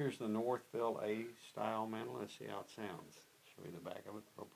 Here's the Northville A style mantle. Let's see how it sounds. Show you the back of it real.